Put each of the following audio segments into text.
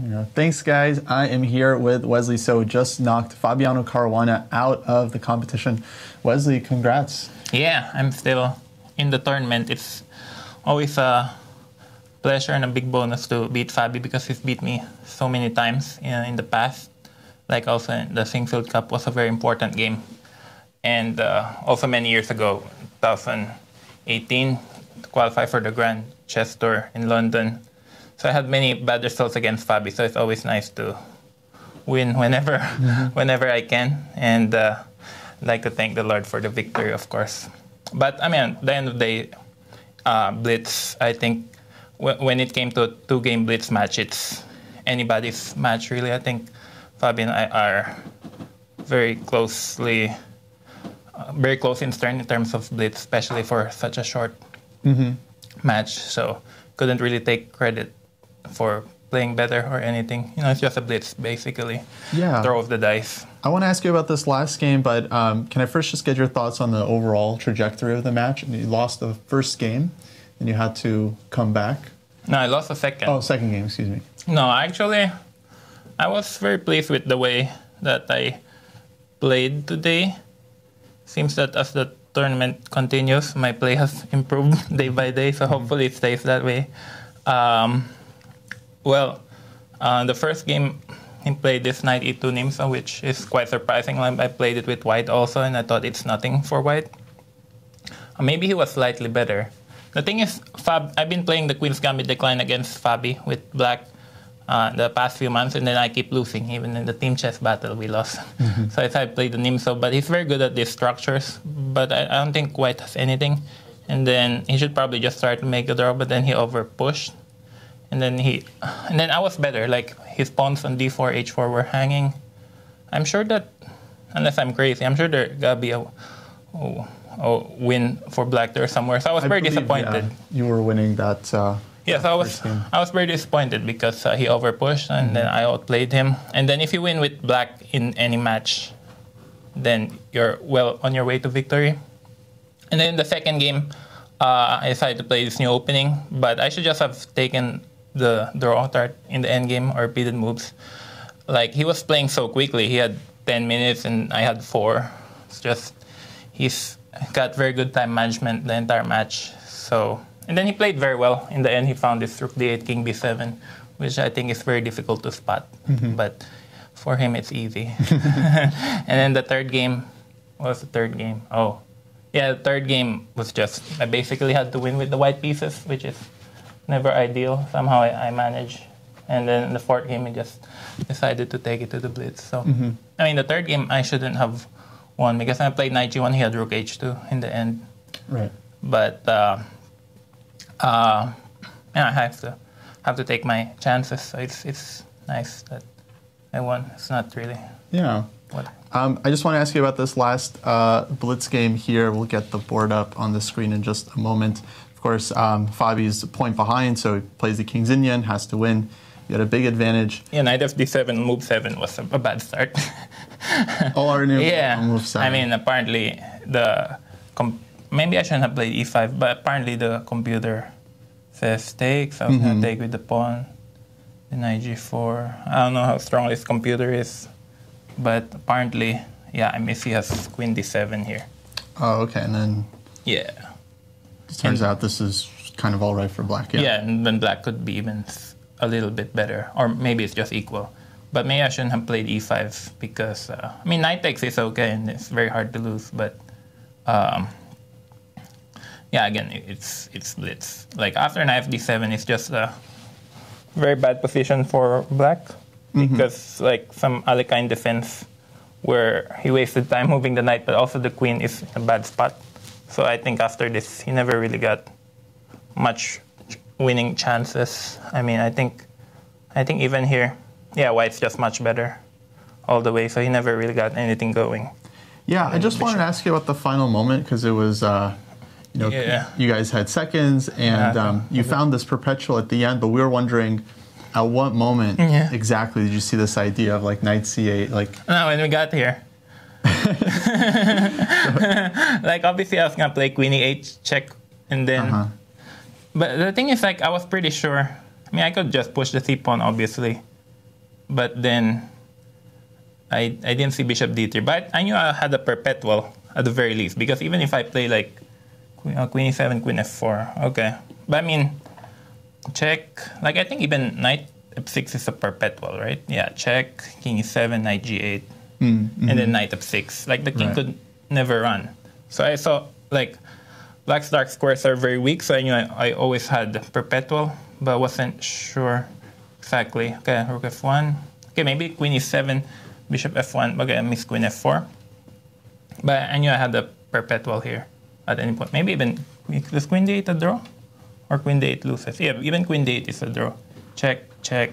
Yeah. Thanks, guys. I am here with Wesley. So just knocked Fabiano Caruana out of the competition. Wesley, congrats. Yeah, I'm still in the tournament. It's always a pleasure and a big bonus to beat Fabi because he's beat me so many times in, the past. Like also the Sinquefield Cup was a very important game. And uh, also many years ago, 2018, to qualify for the Grand Chess Tour in London. So I had many bad results against Fabi, so it's always nice to win whenever, mm-hmm. whenever I can. And uh, I'd like to thank the Lord for the victory, of course. But I mean, at the end of the day, uh, Blitz, I think w- when it came to a two game Blitz match, it's anybody's match, really. I think Fabi and I are very closely, uh, very close in turn in terms of Blitz, especially for such a short mm-hmm. match. So couldn't really take credit for playing better or anything. You know, it's just a blitz basically. Yeah. Throw of the dice. I want to ask you about this last game, but um, can I first just get your thoughts on the overall trajectory of the match? You lost the first game, and you had to come back. No, I lost the second. Oh, second game. Excuse me. No, actually, I was very pleased with the way that I played today. Seems that as the tournament continues, my play has improved day by day. So mm-hmm. hopefully it stays that way. Um, well, uh, the first game he played this knight e2 Nimzo, which is quite surprising. I played it with white also, and I thought it's nothing for white. Uh, maybe he was slightly better. The thing is, Fab, I've been playing the Queen's Gambit Decline against Fabi with black uh, the past few months, and then I keep losing. Even in the team chess battle, we lost. Mm-hmm. So I thought I played the Nimzo, but he's very good at these structures. But I, I, don't think White has anything. And then he should probably just try to make a draw, but then he over pushed and then he and then I was better. Like his pawns on d4, h4 were hanging. I'm sure that unless I'm crazy, I'm sure there gotta be a, oh, a win for black there somewhere. So I was I very believe, disappointed. Yeah, you were winning that. Uh, yes, I was. I was very disappointed because uh, he overpushed and mm-hmm. then I outplayed him. And then if you win with black in any match, then you're well on your way to victory. And then the second game, uh, I decided to play this new opening, but I should just have taken the draw start in the end game or repeated moves. Like he was playing so quickly. He had 10 minutes and I had four. It's just he's got very good time management the entire match. So and then he played very well. In the end, he found this rook d8, king b7, which I think is very difficult to spot. Mm-hmm. But for him, it's easy. and then the third game, what was the third game? Oh, yeah, the third game was just I basically had to win with the white pieces, which is never ideal. Somehow I, I managed. And then the fourth game, I just decided to take it to the blitz. So, mm-hmm. I mean, the third game, I shouldn't have won because I played knight g1, he had rook h2 in the end. Right. But, uh, uh, yeah, I have to have to take my chances. So it's it's nice that I won. It's not really. Yeah. What? Um, I just want to ask you about this last uh, blitz game here. We'll get the board up on the screen in just a moment. Of course, um, Fabi's a point behind, so he plays the King's Indian, has to win. You had a big advantage. Yeah, knight of d7, move 7 was a, bad start. oh, our new yeah. move 7. I mean, apparently, the maybe I shouldn't have played e5, but apparently the computer says take, so I'm mm-hmm. going to take with the pawn. The knight g4. I don't know how strong this computer is, but apparently, yeah, I miss he has queen d7 here. Oh, okay, and then. Yeah. It turns and, out this is kind of all right for black. Yeah. yeah, and then black could be even a little bit better, or maybe it's just equal. But maybe I shouldn't have played e5 because uh, I mean knight takes is okay and it's very hard to lose. But um, yeah, again it's it's blitz. Like after knight d7, it's just a very bad position for black mm-hmm. because like some Alekhine defense where he wasted time moving the knight, but also the queen is in a bad spot. So I think after this, he never really got much winning chances. I mean, I think, I think even here, yeah, White's just much better all the way. So he never really got anything going. Yeah, I just wanted to ask you about the final moment because it was, uh, you know, yeah. you guys had seconds and yeah, um, you found this perpetual at the end, but we were wondering at what moment yeah. exactly did you see this idea of like knight c8? Like, no, when we got here. like obviously I was gonna play Queen E8 check and then uh -huh. but the thing is like I was pretty sure I mean I could just push the C pawn obviously but then I, I didn't see bishop d3. But I knew I had a perpetual at the very least because even if I play like queen, uh, queen e7, queen f4, okay. But I mean, check, like I think even knight f6 is a perpetual, right? Yeah, check, king e7, knight g8, mm-hmm. and then knight f6. Like the king right. could never run. So I saw like black's dark squares are very weak, so I knew I, I always had perpetual, but wasn't sure exactly. Okay, rook f1. Okay, maybe queen e7, bishop f1. Okay, I missed queen f4. But I knew I had the perpetual here at any point. Maybe even, does queen d8 a draw? Or queen d8 loses? Yeah, even queen d8 is a draw. Check, check.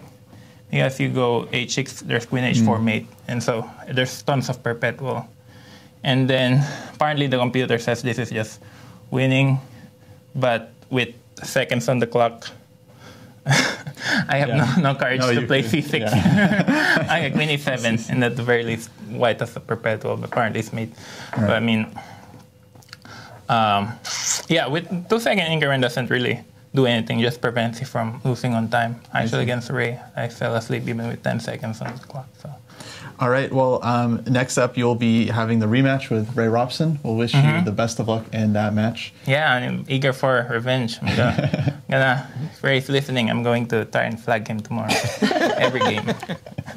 Because you go h6, there's queen h4 mm. mate. And so there's tons of perpetual. And then apparently the computer says this is just winning, but with seconds on the clock. I have yeah. no, no courage no, to play c6. Yeah. I have queen e7, and at the very least, white has a perpetual, but apparently it's mate. Right. But I mean, um, yeah, with two second increment doesn't really do anything, just prevents you from losing on time. Actually, against Ray, I fell asleep even with 10 seconds on the clock. So. All right. Well, um, next up, you'll be having the rematch with Ray Robson. We'll wish mm-hmm. you the best of luck in that match. Yeah, I'm eager for revenge. I'm gonna, gonna if Ray's listening, I'm going to try and flag him tomorrow. Every game.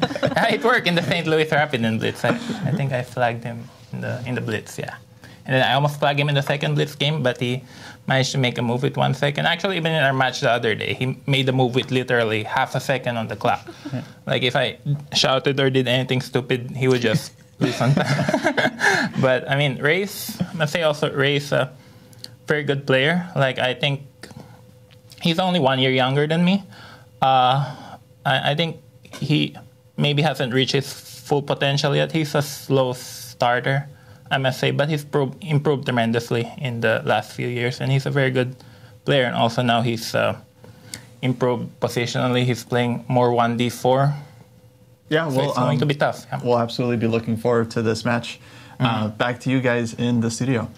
it worked in the St. Louis Rapid and Blitz. I, I think I flagged him in the in the Blitz. Yeah. And then I almost flagged him in the second Blitz game, but he managed to make a move with one second. Actually, even in our match the other day, he made a move with literally half a second on the clock. Yeah. Like if I shouted or did anything stupid, he would just lose on but I mean, Ray's, I must say also, Ray's a very good player. Like I think he's only one year younger than me. Uh, I, I think he maybe hasn't reached his full potential yet. He's a slow starter. I must say, but he's pro- improved tremendously in the last few years, and he's a very good player. And also now he's uh, improved positionally. He's playing more 1d4. Yeah, well, so it's going um, to be tough. Yeah. We'll absolutely be looking forward to this match. Uh, mm-hmm. Uh, back to you guys in the studio.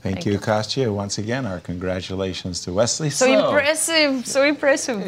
Thank, Thank you, Kostya. Once again, our congratulations to Wesley. So, so impressive, so impressive.